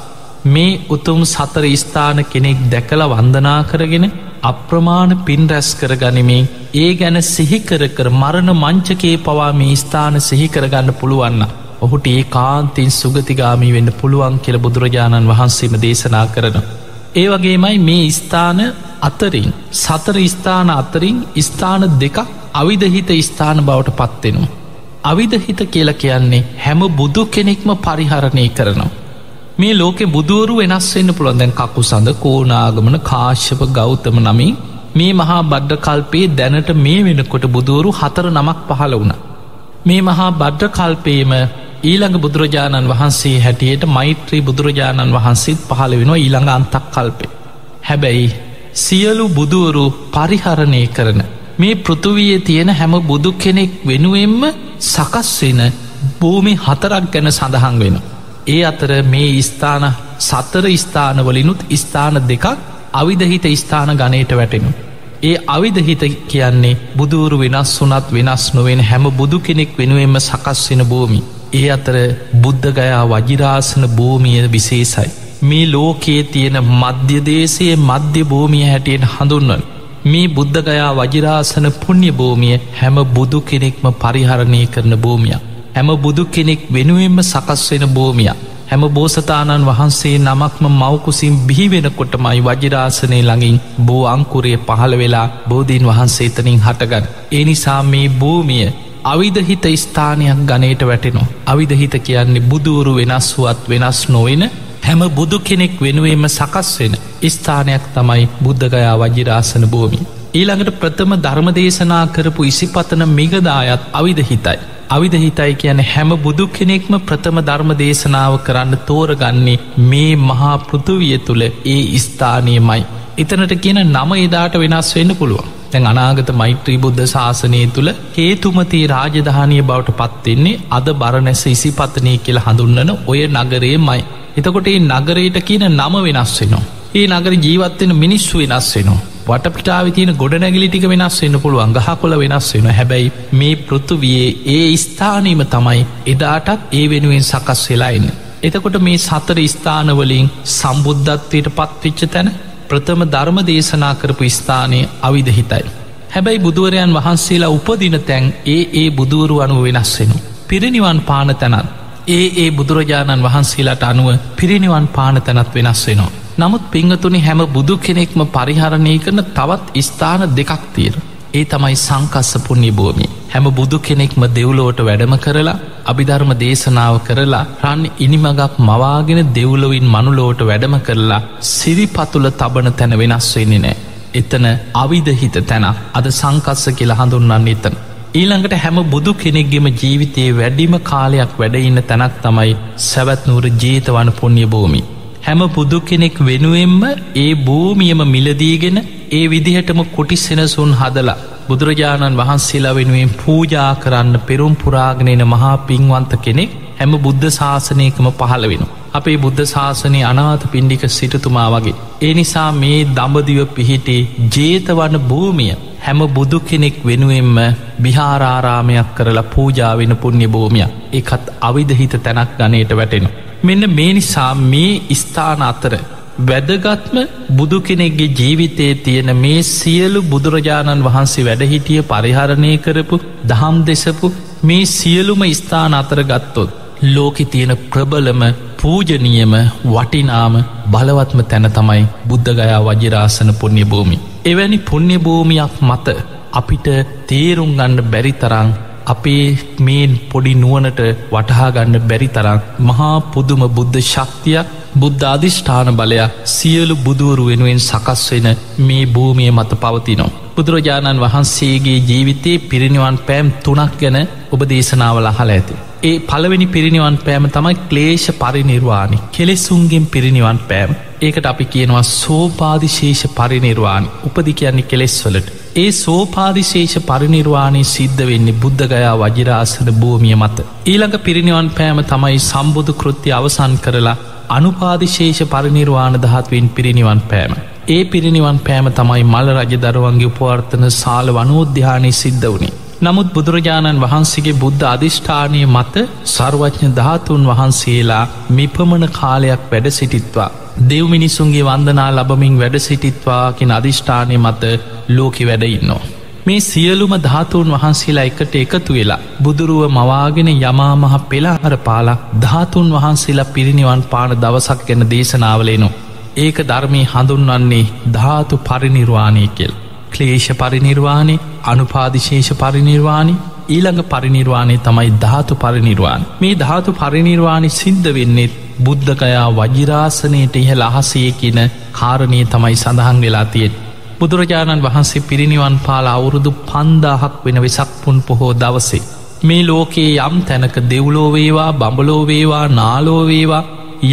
මේ උතුම් සතර ස්ථාන කෙනෙක් දැකළ වන්දනා කරගෙන අප්‍රමාණ පින් රැස් කර ගනිමින් ඒ ගැන සිහිකර කර මරණ මංචකේ පවා මේ ස්ථාන සිහිකරගන්න පුළුවන්න. ඔහුට ඒ කාන්තින් සුගතිගාමී වෙන්න පුළුවන් කියල බුදුරජාණන් වහන්සේම දේශනා කරන. ඒ වගේමයි මේ ස්ථාන අතරින් සතර ස්ථාන අතරින් ස්ථාන දෙකක් අවිධහිත ස්ථාන බවට පත්වෙනවා. අවිධහිත කියල කියන්නේ හැම බුදු කෙනෙක්ම පරිහරණය කරනවා. මේ ලෝකෙ බුදුවරු වෙනස් වෙන්න පුළන් දැන් කකු සඳ කෝනාගමන කාශ්‍යප ගෞතම නමින් මේ මහා බද්ධ කල්පයේ දැනට මේ වෙනකොට බුදුවරු හතර නමක් පහළ වුණ. මේ මහා බද්ධ කල්පේම ඊළඟ බුදුරජාණන් වහන්සේ හැටියට මෛත්‍රී බුදුරජාණන් වහන්සේත් පහළ වෙනවා ඊළඟ අන්තක් කල්පේ. හැබැයි සියලු බුදුවරු පරිහරණය කරන මේ පෘතුවයේ තියෙන හැම බුදු කෙනෙක් වෙනුවෙන්ම සකස් වෙන භූමි හතරක් ගැන සඳහන් වෙන. ඒ අතර මේ ස්ථාන සතර ස්ථානවලිනුත් ස්ථාන දෙකක් අවිධහිත ස්ථාන ගනයට වැටෙනු. ඒ අවිධහිත කියන්නේ බුදුරු වෙනස් වනත් වෙනස් නොවෙන් හැම බුදු කෙනෙක් වෙනුවෙන්ම සකස් වෙන භූමි. ඒ අතර බුද්ධගයා වජිරාසන භූමිය විශේසයි. මේ ලෝකයේ තියෙන මධ්‍යදේශයේ මධ්‍ය භූමිය හැටියෙන් හඳුන්වන්. මේ බුද්ධගයා වජිරාසන පුුණ්‍ය භූමිය හැම බුදු කෙනෙක්ම පරිහරණය කරන භූමිය. හැම බුදු කෙනෙක් වෙනුවෙන්ම සකස් වෙන භූමිය. හැම බෝසතාණන් වහන්සේ නමක්ම මවකුසින් බිහිවෙනකොටමයි වජිරාසනය ළඟින් බෝ අංකුරය පහළ වෙලා බෝධීන් වහන්සේ එතනින් හටගන්න. ඒ නිසා මේ භූමිය අවිධහිත ස්ථානයක් ගනයට වැටෙනවා. අවිධහිත කියන්නේ බුදුවරු වෙනස් වුවත් වෙනස් නොවෙන හැම බුදු කෙනෙක් වෙනුවේම සකස් වෙන ස්ථානයක් තමයි බුද්ධගයා වජිරාසන භූමි. ඊළඟට ප්‍රථම ධර්මදේශනා කරපු ඉසිපතන මිගදායත් අවිධහිතයි. අවිධහිතයි කියන හැම බුදු කෙනෙක්ම ප්‍රථම ධර්ම දේශනාව කරන්න තෝරගන්නේ මේ මහා පෘතුවිය තුළ ඒ ස්ථානයමයි. එතනට කියන නම එදාට වෙනස් වෙන්න පුළුවන් තැන් අනාගත මෛත්‍රී බුද්ධ ශාසනය තුළ හේතුමති රාජධානය බවට පත්වෙන්නේ අද බරණැස ඉසිපතනය කියලා හඳුන්නන ඔය නගරේ මයි. එතකොට ඒ නගරයට කියන නම වෙනස් වෙනවා. ඒ නගර ජීවත්වෙන මිනිස්සු වෙනස් වෙනවා. වටපිටාව තියෙන ගොඩනැගිලි ටික වෙනස් වෙන්න පුළුව අඟහකොල වෙනස් වෙන හැබැයි මේ පෘතුවයේ ඒ ස්ථානීම තමයි එදාටත් ඒ වෙනුවෙන් සකස් වෙලායින්න. එතකොට මේ සතර ස්ථානවලින් සම්බුද්ධත්වයට පත්විච්ච තැන ප්‍රථම ධර්ම දේශනා කරපු ස්ථානය අවිදහිතයි. හැබැයි බුදුවරයන් වහන්සේලා උපදින තැන් ඒ ඒ බුදුවරු අනුව වෙනස් වෙන. පිරිනිවන් පාන තැනත් ඒ ඒ බුදුරජාණන් වහන්සේලාට අනුව පිරිනිවන් පාන තැනත් වෙනස් වෙනවා. නමුත් පිංහතුනි හැම බුදු කෙනෙක්ම පරිහරණය කරන තවත් ස්ථාන දෙකක් තීර. ඒ තමයි සංකස්ස පුුණ්‍ය භූමි. හැම බුදු කෙනෙක්ම දෙව්ලෝට වැඩම කරලා අභිධර්ම දේශනාව කරලා රන් ඉනිමගක් මවාගෙන දෙව්ලොවින් මනුලෝට වැඩම කරලා සිරිපතුල තබන තැන වෙනස් වෙන්නේ නෑ. එතන අවිධහිත තැන අද සංකස්ස කියලා හඳුන්නන්න එතන. ඊළඟට හැම බුදු කෙනෙක්ගෙම ජීවිතයේ වැඩිම කාලයක් වැඩඉන්න තැනක් තමයි සැවැත්නූර ජීතවන පුුණ්‍ය භූමි. හැම බුදු කෙනෙක් වෙනුවෙන්ම ඒ භූමියම මිලදීගෙන ඒ විදිහටම කොටි සෙනසුන් හදලා බුදුරජාණන් වහන්සේලා වෙනුවෙන් පූජා කරන්න පෙරුම් පුරාගනයන මහා පින්වන්ත කෙනෙක් හැම බුද්ධ ශාසනයකම පහළ වෙන. අපේ බුද්ධ ශාසනය අනාත පින්ඩික සිටතුමා වගේ. ඒ නිසා මේ දඹදිව පිහිටේ ජේතවන භූමිය හැම බුදු කෙනෙක් වෙනුවෙන්ම බිහාරාරාමයක් කරලා පූජාවෙන පුුණ්‍ය භූමිය එකත් අවිධහිත තැනක් ගනයට වැටෙනවා. මෙන්න මේ නිසා මේ ස්ථාන අතර වැදගත්ම බුදු කෙනෙක්ගේ ජීවිතයේ තියෙන මේ සියලු බුදුරජාණන් වහන්සේ වැඩහිටිය පරිහරණය කරපු දහම් දෙසපු මේ සියලුම ස්ථාන අතර ගත්තොත් ලෝකෙ තියෙන ප්‍රබලම පූජනියම වටිනාම බලවත්ම තැන තමයි බුද්ධගයා වජිරාසන පුුණ්‍ය භූමි. එවැනි පුුණ්‍ය භූමියක් මත අපිට තේරුම් ගන්න බැරි තරං අපේ මේ පොඩි නුවනට වටහාගන්න බැරි තරක් මහා පුදුම බුද්ධ ශක්තියක් බුද්ධ අධිෂ්ඨාන බලයක් සියලු බුදුවරු වෙනුවෙන් සකස් වෙන මේ භූමිය මත පවතිනෝ. බුදුරජාණන් වහන්සේගේ ජීවිතයේ පිරිනිවන් පෑම් තුනක් ගැන ඔබ දේශනාවල අහල ඇති. ඒ පළවෙනි පිරිනිවන් පෑම තමයි ක්ලේෂ පරිනිර්වාණි කෙලෙසුන්ගෙන් පිරිනිවන් පෑම් ඒකට අපි කියනවා සෝපාදිශේෂ පරිනිර්වාණ උපදි කියන්නේ කෙලෙස්වලට ඒ සෝපාදිශේෂ පරිනිර්වාණය සිද්ධ වෙන්නේ බුද්ධගයා වජිරාසන භූමිය මත. ඊළඟ පිරිනිවන් පෑම තමයි සම්බුදු කෘත්ති අවසන් කරලා අනුපාදිශේෂ පරිනිර්වාණ දහත්වෙන් පිරිනිවන් පෑම. ඒ පිරිනිවන් පෑම තමයි මල රජ දරුවන්ගේ උපවර්තන සාල වනෝද්‍යානය සිද්ධ වුණේ. නමුත් බුදුරජාණන් වහන්සේගේ බුද්ධ අධිෂ්ඨානය මත සර්වඥ ධාතුන් වහන්සේලා මිපමණ කාලයක් වැඩ සිටිත්වා. දෙව් මිනිසුන්ගේ වන්දනා ලබමින් වැඩ සිටිත්වාකින් අධිෂ්ඨානය මත ලෝකෙ වැඩඉන්නවා. මේ සියලුම ධාතුන් වහන්සේලා එකට එකතු වෙලා බුදුරුව මවාගෙන යමාමහ පෙලාහර පාලා ධාතුන් වහන්සේලා පිරිනිවන් පාන දවසක් ගැන දේශනාවලේනු. ඒක ධර්මී හඳුන්වන්නේ ධාතු පරිනිර්වාණය කෙල්. ක්ලේෂ පරිනිර්වාණය අනුපාදිශේෂ පරිනිර්වාණි ඊළඟ පරිනිර්වාණය තමයි ධාතු පරිනිර්වාණ මේ ධාතු පරිනිර්වාණි සිද්ධ වෙන්නෙත් බුද්ධකයා වජිරාසනයට ඉහළ අහසේ කියන කාරණය තමයි සඳහන් වෙලා තියෙත්. බුදුරජාණන් වහන්සේ පිරිනිවන් පාල අවුරුදු පන්දාහක් වෙන වෙසක් පුන් පොහෝ දවසේ. මේ ලෝකයේ යම් තැනක දෙව්ලෝවේවා බඹලෝවේවා නාලෝවේවා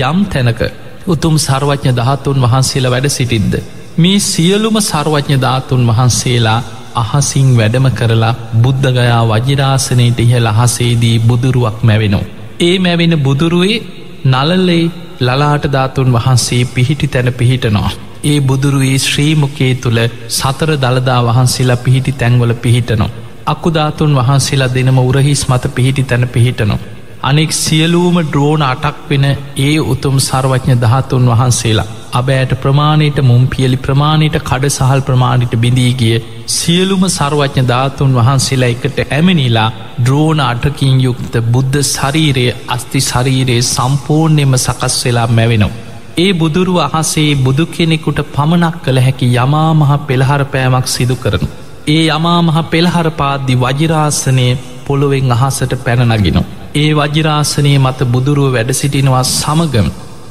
යම් තැනක උතුම් සර්වඥ දහත්තුන් වහන්සේලා වැඩ සිටිද්ද. මේ සියලුම සර්වඥ ධාතුන් වහන්සේලා අහසිං වැඩම කරලා බුද්ධගයා වජිරාසනයට ඉහළ අහසේදී බුදුරුවක් මැවෙනු. ඒ මැවෙන බුදුරුවේ නලල්ලේ ලලාට ධාතුන් වහන්සේ පිහිටි තැන පිහිටනවා. ඒ බුදුරුවේ ශ්‍රීමුකේ තුළ සතර දළදා වහන්සේලා පිහිටි තැන්වල පිහිටනවා. අකුධාතුන් වහන්සේලා දෙනම උරහිස් මත පිහිටි තැන පිහිටනවා. අනෙක් සියලූම ඩ්‍රෝන අටක් වෙන ඒ උතුම් සර්වඥ දහතුන් වහන්සේලා. අබෑට ප්‍රමාණයට මුම් පියලි ප්‍රමාණයට කඩ සහල් ප්‍රමාණයට බිඳීගිය සියලුම සර්වඥ ධාතුන් වහන්සේලා එකට ඇමිනිලා ද්‍රෝණ අටකින් යුක්ත බුද්ධ ශරීරය අස්ති ශරීරයේ සම්පූර්ණයම සකස් වෙලා මැවෙනවා. ඒ බුදුරු අහසේ බුදු කෙනෙකුට පමණක් කළ හැකි යමාමහ පෙළහර පෑමක් සිදු කරනු. ඒ යමාමහ පෙළහර පාද්දි වජිරාසනය පොළොවෙන් අහසට පැනනගෙනවා. ඒ වජිරාසනය මත බුදුරුව වැඩ සිටිනවා සමගම්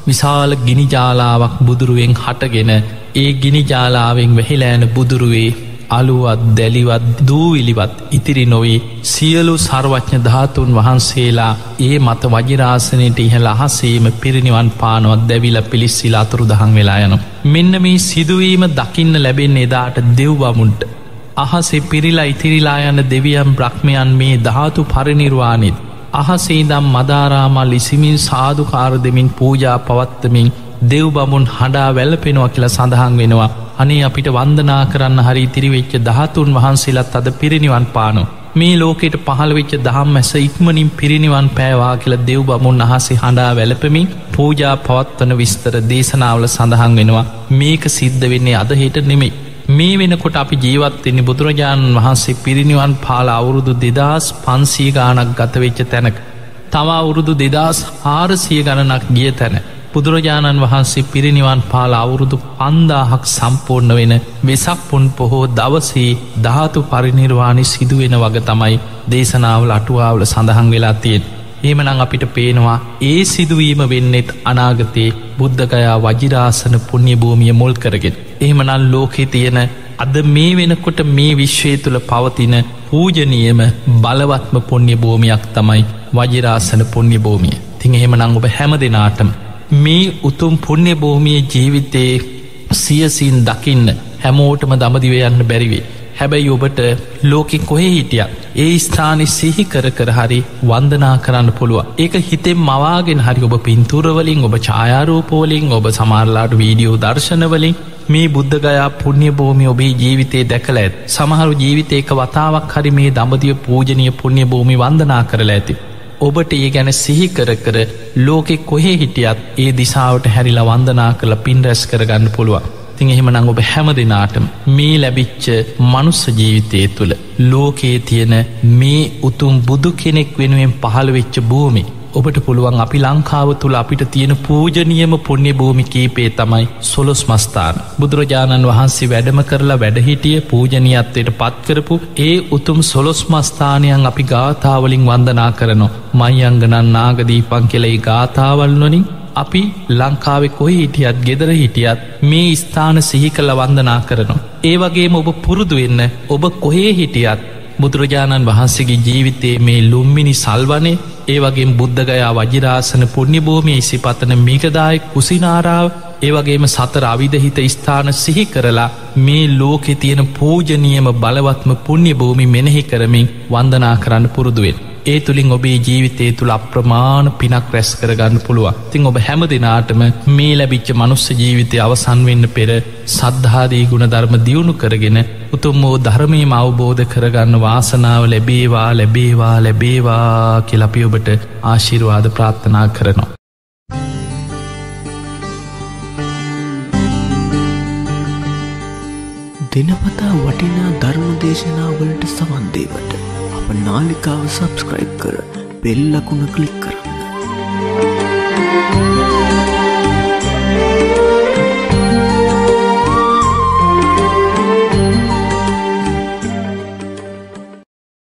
විශාල ගිනිජාලාවක් බුදුරුවෙන් හටගෙන ඒ ගිනිජාලාවෙන් වෙහිලෑන බුදුරුවේ අලුවත් දැලිවත් දූවිලිවත් ඉතිරි නොවී සියලු සර්වඥ ධාතුන් වහන්සේලා ඒ මත වජිරාසනයට ඉහළ අහසේම පිරිනිවන් පානුවත් දැවිල පිළිස්සිල අතුරු දහන් වෙලා යනු. මෙන්න මේ සිදුවීම දකින්න ලැබෙන් එදාට දෙව්වමුන්ට. අහසේ පිරිලා ඉතිරිලා යන දෙවියම් බ්‍රහ්මයන් මේ ධාතු පරිනිර්වාණිත්. අහසේදම් මදාරාමල් ලිසිමින් සාධකාර දෙමින් පූජා පවත්තමින් දෙව් බමුන් හඬා වැල්පෙනවා කියලා සඳහන් වෙනවා අනේ අපිට වන්දනා කරන්න හරි තිරිවෙච්ච දහතුන් වහන්සේලත් අද පිරිනිවන් පානු. මේ ලෝකෙට පහළවෙච්ච දහම් මැස ඉක්මනින් පිරිනිවන් පෑවා කියල දෙව් බමුන් අහසේ හඬා වැලපමින් පූජා පවත්වන විස්තර දේශනාවල සඳහන් වෙනවා මේක සිද්ධ වෙන්නේ අදහෙට නෙමෙයි. මේ වෙනකොට අපි ජීවත්වෙන්නේ බුදුරජාණන් වහන්සේ පිරිනිවන් පාල අවුරුදු දෙදස් පන්සී ගානක් ගතවෙච්ච තැනක. තවා අවුරුදු දෙදස් හාරසිය ගණනක් ගිය තැන. බුදුරජාණන් වහන්සේ පිරිනිවන් පාල අවුරුදු පන්දාහක් සම්පූර්ණ වෙන වෙසක් පුන් පොහෝ දවසේ ධාතු පරිනිර්වාණි සිදුවෙන වග තමයි දේශනාවල අටුවාවල සඳහන් වෙලා තියෙන්. ඒමනං අපිට පේනවා ඒ සිදුවීම වෙන්නෙත් අනාගතයේ බුද්ධගයා වජිරාසන පුුණ්‍ය භූමිය මුල් කරගෙන. එහෙමනල් ලෝකෙ තියෙන අද මේ වෙනකොට මේ විශ්වය තුළ පවතින පූජනියම බලවත්ම පුුණ්‍ය භූමියක් තමයි වජිරාසන පුුණ්‍ය භූමිය තිං එහෙමනං ඔබ හැම දෙනාටම මේ උතුම් පුුණ්‍ය භූමිය ජීවිතයේ සියසින් දකින්න හැමෝටම දමදිවයන්න බැරිවේ. හැබැයි ඔබට ලෝකෙ කොහෙ හිටිය ඒ ස්ථානි සිහි කර කර හරි වන්දනා කරන්න පුළුව ඒක හිතෙන් මවාගෙන් හරි ඔබ පින්තුරවලින් ඔබ ඡායාරූපෝලින් ඔබ සමාරලාට වීඩියෝ දර්ශනවලින් මේ බුද්ධගයා පුුණ්‍ය භූමි ඔබේ ජීවිතය දැකළ ඇත්. සමහරු ජීවිතයක වතාවක් හරි මේ දඹදිය පූජනය පුුණ්‍ය භූමි වන්දනා කරලා ඇති. ඔබට ඒ ගැන සිහි කර කර ලෝකෙ කොහේ හිටියත් ඒ දිසාාවට හැරිලා වන්දනා කළ පින් රැස් කරගන්න පුළුවන්. තිං එහෙමනං ඔබ හැම දෙනාටම මේ ලැබිච්ච මනුස්ස ජීවිතය තුළ ලෝකයේ තියෙන මේ උතුම් බුදු කෙනෙක් වෙනුවෙන් පහළ වෙච්ච භූමි ඔබට පුළුවන් අපි ලංකාව තුළ අපිට තියෙන පූජනියම පුුණ්‍ය භූමි කීපේ තමයි සොලොස් මස්ථාන. බුදුරජාණන් වහන්සේ වැඩම කරලා වැඩහිටිය පූජනීයත්වයට පත්කරපු ඒ උතුම් සොලොස් මස්ථානයන් අපි ගාථාවලින් වන්දනා කරනවා. මයිංගනන් නාගදීපන් කෙලෙයි ගාථාවල් නොනින් අපි ලංකාවෙ කොයි හිටියත් ගෙදර හිටියත් මේ ස්ථාන සිහි කළ වන්දනා කරනවා. ඒ වගේම ඔබ පුරුදු වෙන්න ඔබ කොහේ හිටියත් බුදුරජාණන් වහන්සේගේ ජීවිතයේ මේ ලුම්මිනි සල්වනේ ඒ වගේ බුද්ධගයා වජිරාසන පුුණ්‍යභූමිය ඉසි පතන මිකදාය කුසිනාරාව ඒවගේම සතර අවිධහිත ස්ථාන සිහි කරලා මේ ලෝකෙ තියෙන පූජනියම බලවත්ම පුුණ්‍ය භූමි මෙනෙහි කරමින් වන්දනා කරන්න පුරුදුවෙන්. ඒ තුළින් ඔබේ ජීවිතය තුළ අප්‍රමාණ පිනක් රැස් කරගන්න පුළුවන් තිං ඔබ හැම දෙනාටම මේ ලැබිච්ච මනුස්ස ජීවිතය අවසන් වෙන්න පෙර සද්ධාදී ගුණ ධර්ම දියුණු කරගෙන උතුම් වූ ධර්මයම අවබෝධ කරගන්න වාසනාව ලැබේවා ලැබේවා ලැබේවා කෙලපි ඔබට ආශිරවාද ප්‍රාර්ථනා කරනවා. දෙනපතා වටිනා ධර්ම දේශනාවලට සවන්දේවට අප නාලිකාව සබස්ක්‍රයිබ් කර බෙල්ලකුණ කලික් කරන්න.